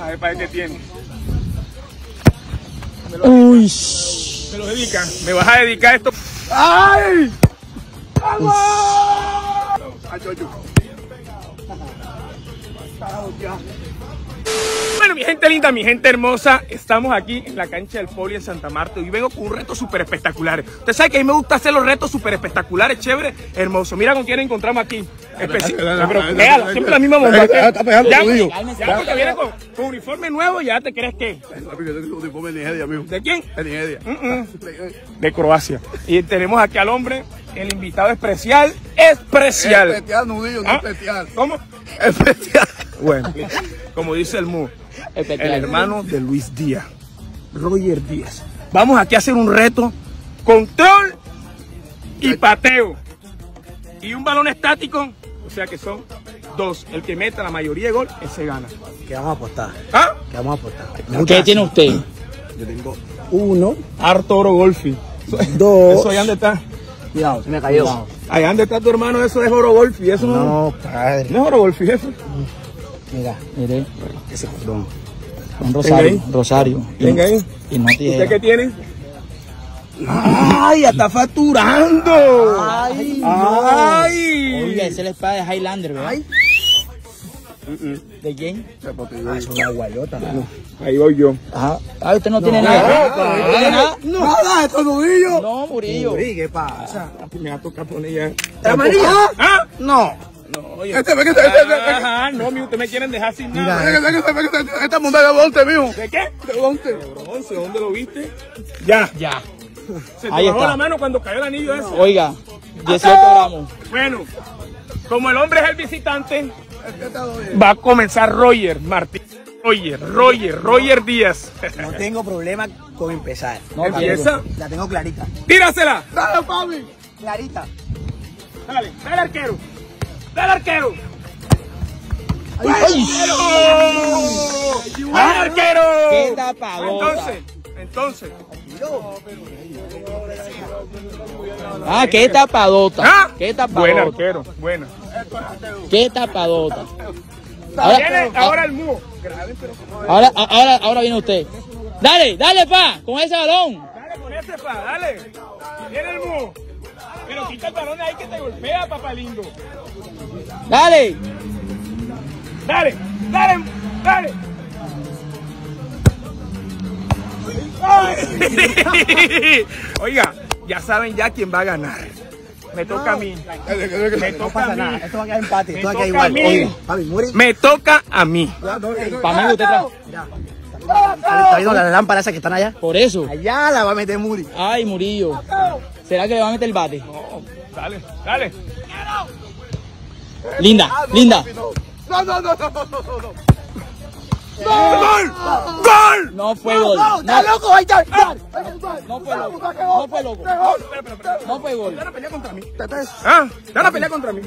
A ver, para qué tiene. Uy. Me lo dedica. Me vas a dedicar esto. ¡Ay! ¡Vamos! ¡Ay, yo, yo! Bueno, mi gente linda, mi gente hermosa, estamos aquí en la cancha del Poli en Santa Marta y vengo con un reto súper espectacular. Usted sabe que a mí me gusta hacer los retos súper espectaculares, chévere, hermoso. Mira con quién encontramos aquí. Especi- Pero, siempre la misma bomba. Está- está pegando, Ya, ya porque viene con, con uniforme nuevo, ya te crees que. uniforme de Nigeria, amigo. ¿De quién? De Nigeria. De Croacia. Y tenemos aquí al hombre, el invitado especial, especial. Especial, nudillo, no ¿Ah? especial. ¿Cómo? Especial. Bueno, como dice el Mu, el hermano de Luis Díaz, Roger Díaz. Vamos aquí a hacer un reto, control y pateo. Y un balón estático, o sea que son dos. El que meta la mayoría de gol, ese gana. ¿Qué vamos a apostar? ¿Ah? ¿Qué vamos a apostar? ¿Qué tiene usted? Yo tengo uno, Harto oro golfi. dos. Eso allá donde está. Cuidado, se me cayó. Allá donde está tu hermano, eso es oro golfi. Eso no, No, padre. no es oro golfi, jefe. Mira, Mire, ese cordón. un rosario, rosario. Venga ahí. Y no ¿Usted tiene. qué tiene? ¡Ay, ya está facturando! ¡Ay! Oiga, ¡Ay! esa es la espada de Highlander, ¿verdad? Ay. ¿De quién? Ah, es una guayota, mano. Ahí voy yo. Ajá. Ah, usted no, tiene nada. ¿No tiene nada? ¡Nada, esto es nudillo! No, Murillo. Uri, ¿qué pasa? Me va a tocar poner ya. ¿La amarilla? ¿Ah? No. Oye. Este, este, este, este, este, Ajá, no, mi, ustedes me quieren dejar sin Mira, nada. este, este, esta montaña de bonte, mijo. ¿De qué? De bonte. Bronce, ¿dónde lo viste? Ya. Ya. Se te Ahí bajó está. la mano cuando cayó el anillo ese. Oiga, 18 gramos. Bueno, como el hombre es el visitante, va a comenzar Roger Martín. Roger, Roger, Roger Díaz. No tengo problema con empezar. No Empieza. La tengo clarita. Tírasela. Dale, papi. Clarita. Dale, dale arquero. Dale arquero. ¡Ay! ¡Dale arquero! ¡Qué! Entonces, entonces. Ah, qué tapadota. ¿Ah? Qué Buen tapadota. arquero, buena. Qué tapadota. Viene Ahora, ahora el mudo. ahora, ahora, ahora viene usted. Dale, dale, pa, con ese balón. Dale con ese pa, dale. Viene el mudo. Pero quita el balón ahí que te golpea, papá lindo. Dale. Dale, dale, dale. Ay. Oiga, ya saben ya quién va a ganar. Me toca a mí. Me No toca pasa a nada. mí. Esto va a quedar empate. Me Esto va a quedar toca a igual. mí. Papi, Muri. Me toca a mí. Para mí usted ¿Está viendo la lámpara esa que están allá? Por eso. Allá la va a meter Muri. Ay, Murillo. ¿Será que le va a meter el bate? Dale, dale. Linda, linda. No, no, no, no, no, no, no. ¡Gol! ¡Gol! No fue gol. No, No, está loco, ahí está. no fue loco. No fue loco. No fue gol. Dale pelea contra mí. ¿Ah? Dale pelea contra mí.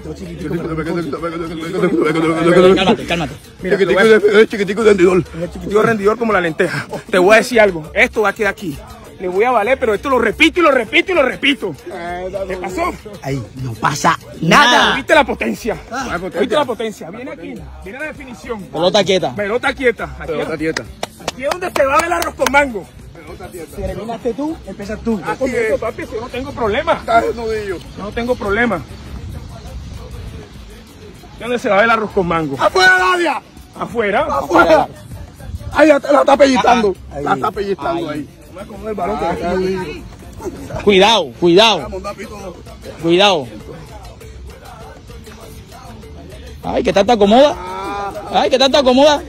Cálmate, cálmate. Mira, a- Chiquitico, chiquitico de andidor. chiquitico rendidor como la lenteja. Te voy a decir algo. Esto va a quedar aquí. Le voy a valer, pero esto lo repito y lo repito y lo repito. ¿Qué pasó? Ahí no pasa Nada. nada. ¿Viste la potencia? ¿Viste la potencia? Viene aquí. Viene la definición. Pelota quieta. Pelota quieta. Aquí, Pelota tieta. aquí es donde se va a ver el arroz con mango. Terminaste tú, empiezas tú. Ah, con eso, papi, si yo no tengo problema. Yo no tengo problema. Aquí es donde se va a ver el arroz con mango. ¡Afuera, Nadia! Afuera. ¡Afuera! Ahí la, la está pellizcando. La está pellizcando ahí. Vamos a comer el balón que está ahí. Cuidado, cuidado, cuidado. Ay, que tanto acomoda. Ay, que tanto acomoda.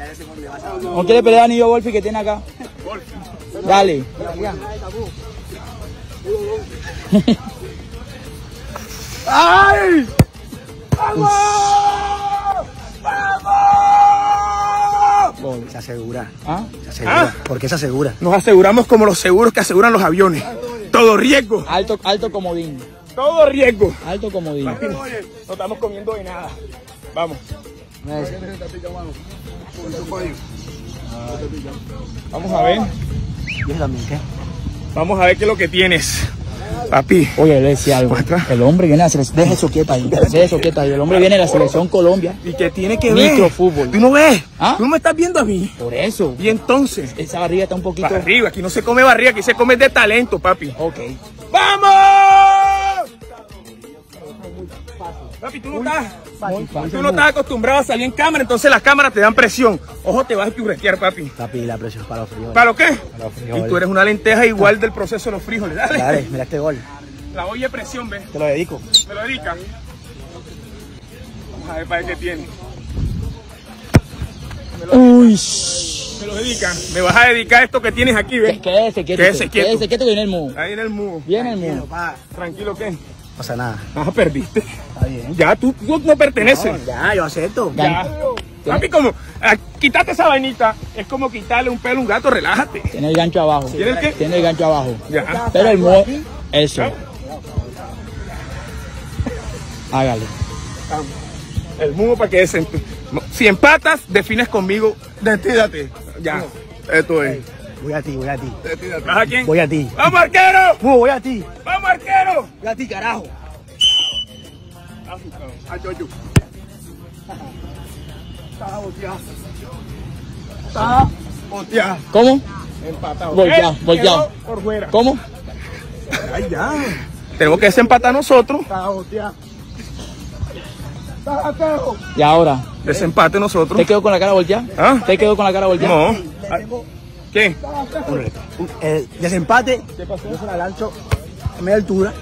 No quiere pelear anillo golfi que tiene acá. Dale. ¡Ay! Se asegura. ¿Ah? Se asegura. Ah. ¿Por qué se asegura? Nos aseguramos como los seguros que aseguran los aviones. Todo riesgo. Alto, alto comodín. Todo riesgo. Alto comodín. No estamos comiendo de nada. Vamos. Vamos a ver. Yo también, ¿qué? Vamos a ver qué es lo que tienes. Papi. Oye, le decía algo. El hombre viene a la selección. Deja eso quieto ahí. Deja eso quieto ahí. El hombre viene a la selección Colombia. ¿Y qué tiene que ver? Microfútbol. ¿Tú no ves? ¿Ah? ¿Tú no me estás viendo a mí? Por eso. Y entonces, Esa barriga está un poquito. arriba, aquí no se come barriga, aquí se come de talento, papi. Ok. ¡Vamos! Papi, tú no, estás, tú no estás acostumbrado a salir en cámara, entonces las cámaras te dan presión. Ojo, te vas a churretear, papi. Papi, la presión para los frijoles. ¿Para lo qué? los Y frijoles. tú eres una lenteja igual del proceso de los frijoles. Dale. Dale, mira este gol. La olla de presión, ve. Te lo dedico. Me lo dedica. Vamos a ver para qué tiene. Uy. Me lo dedica. Me vas a dedicar esto que tienes aquí, ve. Quédese quieto. Quédese quieto. Quédese quieto que viene el mu. Ahí en el mudo. Viene el Tranquilo, mu. pa. Tranquilo, ¿qué? No pasa nada. Ah, perdiste. Está bien. Ya, tú, tú no perteneces. No, ya, yo acepto. Ya. Papi, como, ah, quítate esa vainita, es como quitarle un pelo a un gato, relájate. Tiene el gancho abajo. ¿Tiene el qué? Tiene el gancho abajo. Ya. Pero el mu. Eso. Hágale. El mudo para que se... Si empatas, defines conmigo. Destírate. Ya. Esto es. Voy a ti, voy a ti. ¿Vas a quién? Voy a ti. ¡Vamos, arquero! Mu, voy a ti. ¡Vamos, arquero! Voy a ti, carajo. Ay, yo, yo. Está boteado. Está boteado. ¿Cómo? Empatado. Volteado, volteado. Por fuera. ¿Cómo? Ay, ya. Tenemos que desempatar nosotros. Está boteado. Y ahora. Desempate nosotros. ¿Te quedó con la cara volteada? ¿Ah? ¿Te quedó con la cara volteada? No. Le tengo ¿Qué? un reto. Un- El desempate. Yo se la lanzo a media altura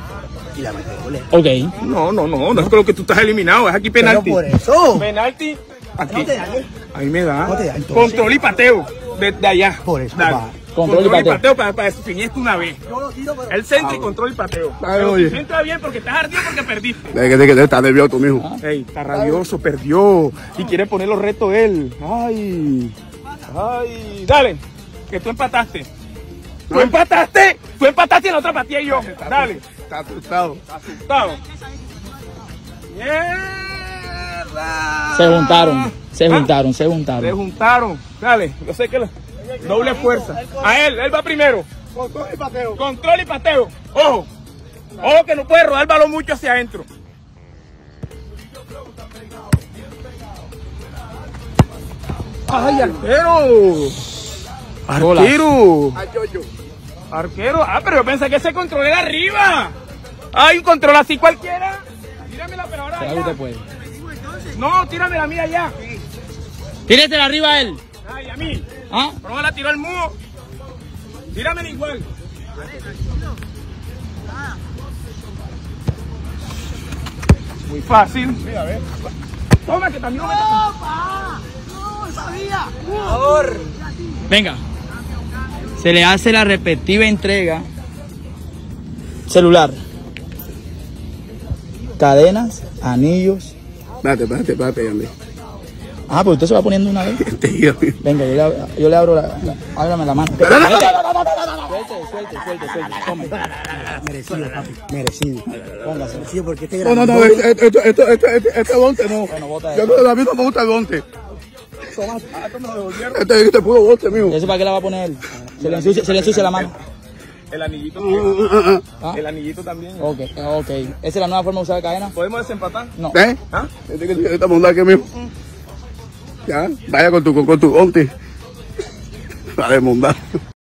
y la meto de goles. Ok. No, no, no. No es con lo que tú estás eliminado. Es aquí Pero penalti. por eso. Penalti. Aquí. No te da, ¿eh? Ahí me da. No te da, entonces. Control y pateo. Desde allá. Por eso, Dale. va. Control y pateo. para, para definir esto una vez. Yo lo tiro, pero. El centro y control y pateo. Pero oye. si entra bien porque estás ardido porque perdiste. De que, de que está nervioso, mijo. Ey, está rabioso, perdió. Y quiere poner los retos él. Ay. Ay. Dale. Que tú empataste. Tú empataste. Tú empataste y en la otra partida yo. Dale. Está asustado. Asustado. Mierda. Se juntaron. Se Ah. juntaron, se Se juntaron. juntaron. Dale. Yo sé que la- doble fuerza. A él, él va primero. Control y pateo. Control y pateo. Ojo. Ojo que no puede rodar el balón mucho hacia adentro. ¡Ay, arquero! ¡Arquero! Ay. ¡Arquero! Ah, pero yo pensé que ese control era arriba. ¡Hay un control así cualquiera! Tíramela, pero ahora ¿Será que allá. usted puede? No, tírame la mía ya. Tíresela arriba a él. Ay, a mí. ¿Ah? Pero me la tiró el mudo. Tíramela igual. Muy fácil. Mira, a ver. Toma, que también me Venga. Se le hace la respectiva entrega. Celular. Cadenas, anillos. Espérate, espérate, espérate. Ah, pues usted se va poniendo una vez. Venga, yo le, yo le abro la, la- ábrame la mano. Suelte, suelte, suelte, suelte. Tome. Merecido, papi. Merecido. Póngase. Merecido porque este No, no, no, grandote- este, este, este, este, este, este bonte no. Bueno, bota Yo no, a mí no me gusta el bonte. Este, este puro bonte, mijo. ¿Y eso para qué la va a poner él? Se le ensucia, se le ensucia la mano. El anillito ¿Ah? El anillito también. Ok, ok. ¿Esa es la nueva forma de usar cadena? ¿Podemos desempatar? No. ¿Eh? ¿Ah? Estamos aquí, mijo. Ya, vaya con tu, con, tu bonte. Vale, mondar.